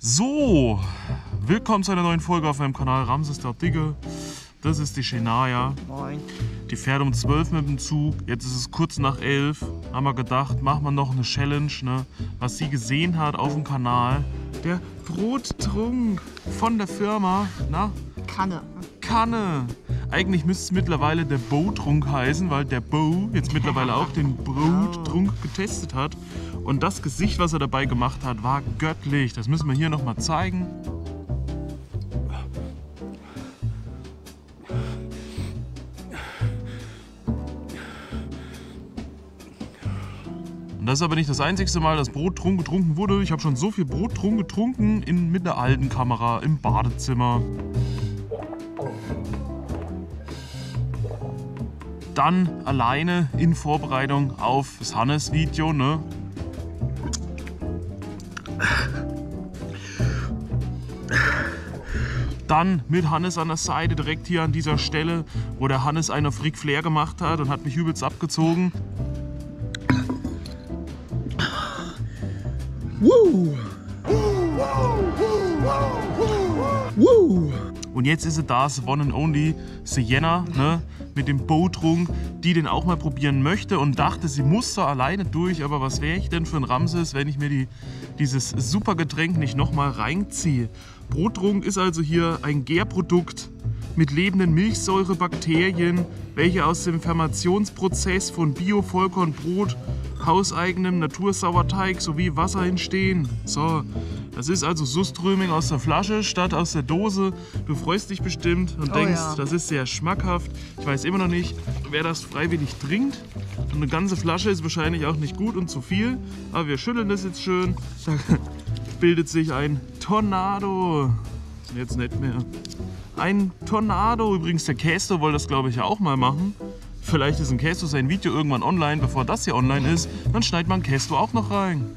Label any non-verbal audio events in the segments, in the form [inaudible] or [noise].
So, willkommen zu einer neuen Folge auf meinem Kanal Ramses der Digge. Das ist die Shenaya. Moin. Die fährt um 12 mit dem Zug. Jetzt ist es kurz nach 11. Haben wir gedacht, machen wir noch eine Challenge, ne? was sie gesehen hat auf dem Kanal. Der Brottrunk von der Firma, na, Kanne. Kanne. Eigentlich müsste es mittlerweile der Bo-Trunk heißen, weil der Bo jetzt mittlerweile auch den Brottrunk getestet hat. Und das Gesicht, was er dabei gemacht hat, war göttlich. Das müssen wir hier nochmal zeigen. Und das ist aber nicht das einzigste Mal, dass Brottrunk getrunken wurde. Ich habe schon so viel Brottrunk getrunken in, mit der alten Kamera im Badezimmer. Dann alleine in Vorbereitung auf das Hannes-Video, ne? Dann mit Hannes an der Seite, direkt hier an dieser Stelle, wo der Hannes einen auf Ric Flair gemacht hat und hat mich übelst abgezogen. Woo! Und jetzt ist es das One and Only Sienna ne, mit dem Botrunk, die den auch mal probieren möchte und dachte, sie muss da alleine durch. Aber was wäre ich denn für ein Ramses, wenn ich mir die, dieses super Getränk nicht nochmal reinziehe? Brotrunk ist also hier ein Gärprodukt mit lebenden Milchsäurebakterien, welche aus dem Fermentationsprozess von Bio-Vollkornbrot, hauseigenem Natursauerteig sowie Wasser entstehen. So, das ist also Suströming aus der Flasche statt aus der Dose. Du freust dich bestimmt und Oh denkst, ja. das ist sehr schmackhaft. Ich weiß immer noch nicht, wer das freiwillig trinkt. Und eine ganze Flasche ist wahrscheinlich auch nicht gut und zu viel. Aber wir schütteln das jetzt schön. Da [laughs] bildet sich ein Tornado. Jetzt nicht mehr. Ein Tornado. Übrigens, der Kästo wollte das, glaube ich, ja auch mal machen. Vielleicht ist ein Kästo sein Video irgendwann online, bevor das hier online ist. Dann schneidet man Kästo auch noch rein.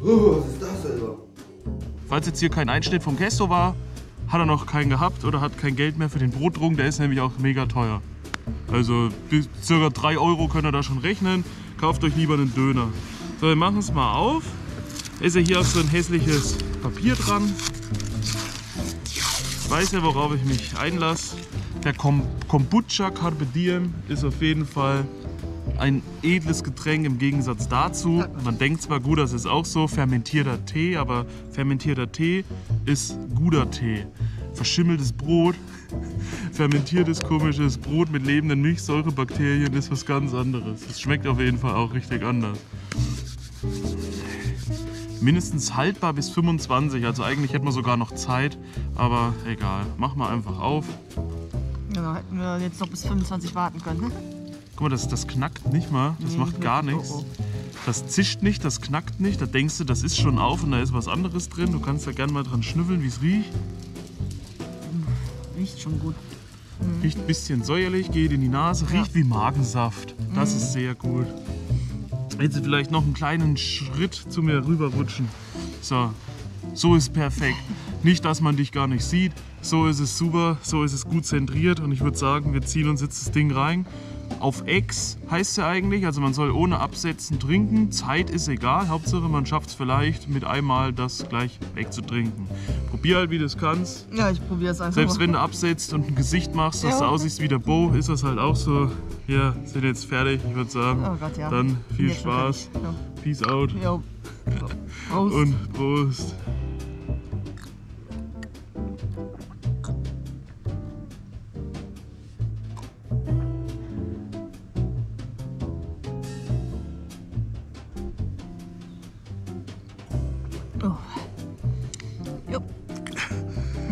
Was ist das, Alter? Falls jetzt hier kein Einschnitt vom Kästo war, hat er noch keinen gehabt oder hat kein Geld mehr für den Brottrunk. Der ist nämlich auch mega teuer. Also bis circa 3 Euro könnt ihr da schon rechnen. Kauft euch lieber einen Döner. So, wir machen es mal auf. Ist ja hier auch so ein hässliches Papier dran. Ich weiß ja, worauf ich mich einlasse. Der Kom Kombucha Carpe Diem ist auf jeden Fall ein edles Getränk im Gegensatz dazu. Man denkt zwar gut, das ist auch so, fermentierter Tee, aber fermentierter Tee ist guter Tee. Verschimmeltes Brot, [laughs] fermentiertes komisches Brot mit lebenden Milchsäurebakterien ist was ganz anderes. Es schmeckt auf jeden Fall auch richtig anders. Mindestens haltbar bis 25, also eigentlich hätten wir sogar noch Zeit, aber egal. Mach mal einfach auf. Ja, hätten wir jetzt noch bis 25 warten können. Ne? Guck mal, das, das knackt nicht mal, das Nee, macht gar wirklich. nichts. Oh, Das zischt nicht, das knackt nicht, da denkst du, das ist schon auf und da ist was anderes drin. Du kannst da gerne mal dran schnüffeln, wie es riecht. Riecht schon gut. Riecht ein bisschen säuerlich, geht in die Nase, riecht wie Magensaft. Das ist sehr gut. Jetzt vielleicht noch einen kleinen Schritt zu mir rüberrutschen. So, so ist perfekt. Nicht, dass man dich gar nicht sieht. So ist es super, so ist es gut zentriert und ich würde sagen, wir ziehen uns jetzt das Ding rein. Auf Ex heißt es ja eigentlich, also man soll ohne Absetzen trinken. Zeit ist egal, Hauptsache man schafft es vielleicht mit einmal das gleich wegzutrinken. Probier halt, wie du es kannst. Ja, ich probiere es einfach Selbst mal. wenn du absetzt und ein Gesicht machst, dass Ja. du aussiehst wie der Bo, ist das halt auch so. Wir sind jetzt fertig, ich würde sagen. Oh Gott, ja. Dann viel Spaß. fertig. Peace out Ja. Jo. Prost. [laughs] und Prost.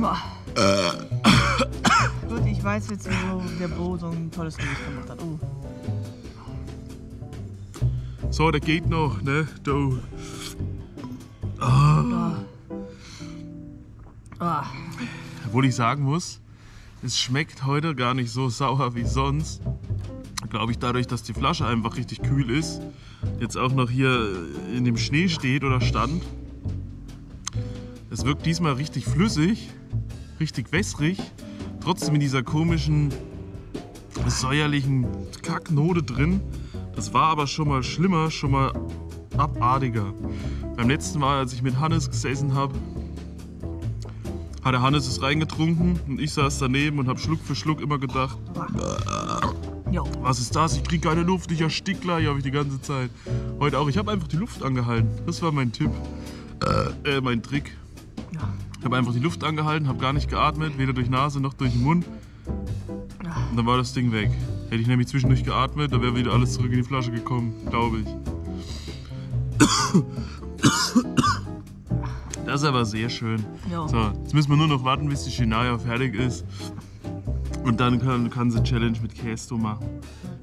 Boah. Gut, ich weiß jetzt, wieso der Bo so ein tolles Gericht gemacht hat. Oh. So, der geht noch, ne? Du. Ah. Ah. Obwohl ich sagen muss, es schmeckt heute gar nicht so sauer wie sonst. Glaube ich, dadurch, dass die Flasche einfach richtig kühl ist. Jetzt auch noch hier in dem Schnee steht oder stand. Es wirkt diesmal richtig flüssig, richtig wässrig. Trotzdem mit dieser komischen säuerlichen Kacknote drin. Das war aber schon mal schlimmer, schon mal abartiger. Beim letzten Mal, als ich mit Hannes gesessen habe, hat der Hannes es reingetrunken und ich saß daneben und habe Schluck für Schluck immer gedacht, was ist das? Ich krieg keine Luft, ich erstick gleich, habe ich die ganze Zeit. Heute auch, ich habe einfach die Luft angehalten. Das war mein Tipp, äh, äh mein Trick. Ich habe einfach die Luft angehalten, habe gar nicht geatmet, weder durch Nase noch durch den Mund. Und dann war das Ding weg. Hätte ich nämlich zwischendurch geatmet, dann wäre wieder alles zurück in die Flasche gekommen, glaube ich. Das ist aber sehr schön. Ja. So, jetzt müssen wir nur noch warten, bis die Shania fertig ist. Und dann kann, kann sie Challenge mit Kästo machen.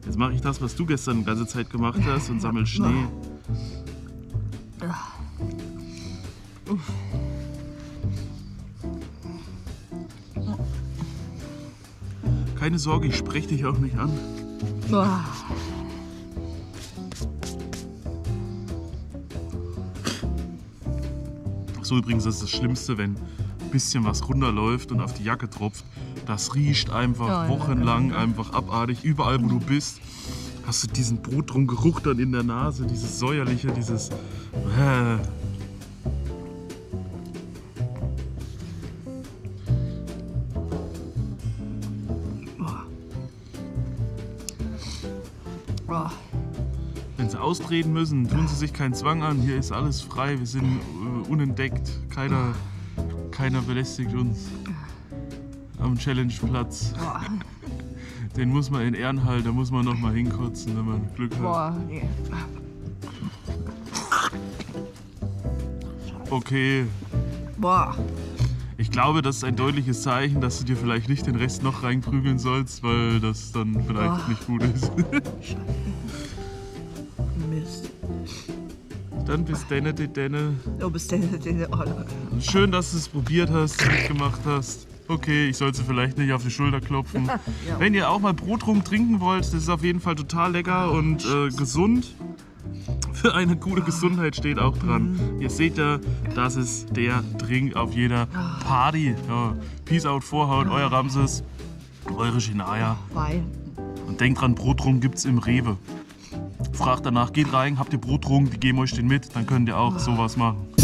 Jetzt mache ich das, was du gestern die ganze Zeit gemacht hast und sammel [laughs] Schnee. Keine Sorge, ich spreche dich auch nicht an. Boah. So übrigens das ist das Schlimmste, wenn ein bisschen was runterläuft und auf die Jacke tropft. Das riecht einfach wochenlang einfach abartig. Überall, wo du bist, hast du diesen Brottrumgeruch dann in der Nase, dieses säuerliche, dieses... Äh. Austreten müssen, tun sie sich keinen Zwang an. Hier ist alles frei, wir sind äh, unentdeckt. Keiner, keiner belästigt uns. Am Challenge-Platz. Boah. Den muss man in Ehren halten, da muss man noch mal hinkotzen, wenn man Glück hat. Boah. Nee. Okay, Boah. ich glaube, das ist ein deutliches Zeichen, dass du dir vielleicht nicht den Rest noch reinprügeln sollst, weil das dann vielleicht Ah. nicht gut ist. [laughs] dann bis denne, die denne. Bist der, der, der oh, Schön, dass du es probiert hast, mitgemacht hast. Okay, ich sollte vielleicht nicht auf die Schulter klopfen. [laughs] Ja. Wenn ihr auch mal Brot rum trinken wollt, das ist auf jeden Fall total lecker und äh, gesund. Für eine gute Gesundheit steht auch dran. Ihr seht ja, das ist der Drink auf jeder Party. Ja. Peace out, Vorhaut, euer Ramses, eure Shinaya. Weil. Und denkt dran, Brot rum gibt's im Rewe. Fragt danach, geht rein, habt ihr Brot rum, die geben euch den mit, dann könnt ihr auch sowas machen.